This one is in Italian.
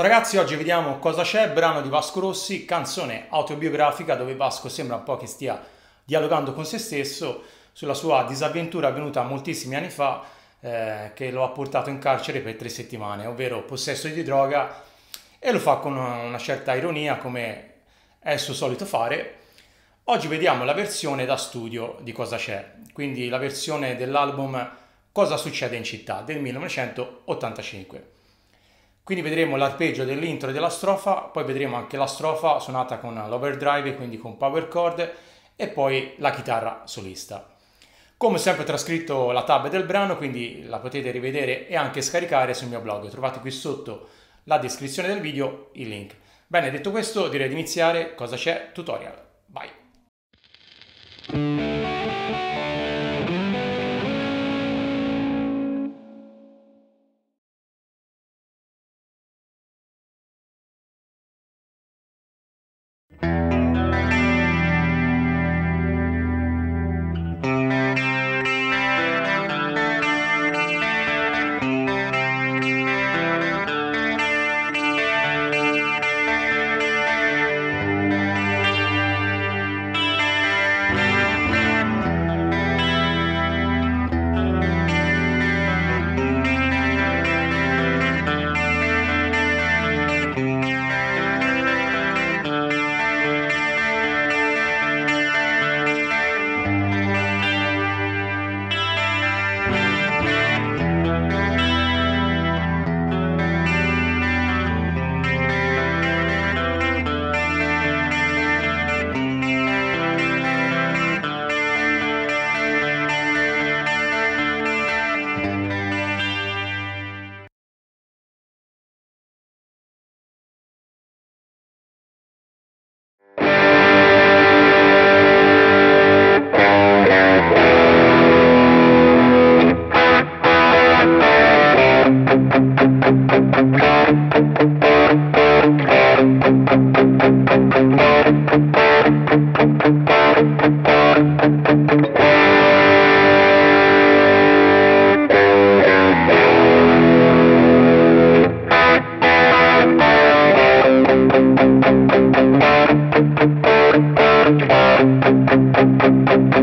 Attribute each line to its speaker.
Speaker 1: Ciao ragazzi, oggi vediamo cosa c'è, brano di Vasco Rossi, canzone autobiografica dove Vasco sembra un po' che stia dialogando con se stesso sulla sua disavventura avvenuta moltissimi anni fa eh, che lo ha portato in carcere per tre settimane, ovvero possesso di droga e lo fa con una certa ironia come è il suo solito fare. Oggi vediamo la versione da studio di cosa c'è, quindi la versione dell'album Cosa succede in città del 1985. Quindi vedremo l'arpeggio dell'intro e della strofa, poi vedremo anche la strofa suonata con l'overdrive, quindi con power chord, e poi la chitarra solista. Come sempre ho trascritto la tab del brano, quindi la potete rivedere e anche scaricare sul mio blog. Trovate qui sotto la descrizione del video il link. Bene, detto questo direi di iniziare. Cosa c'è? Tutorial.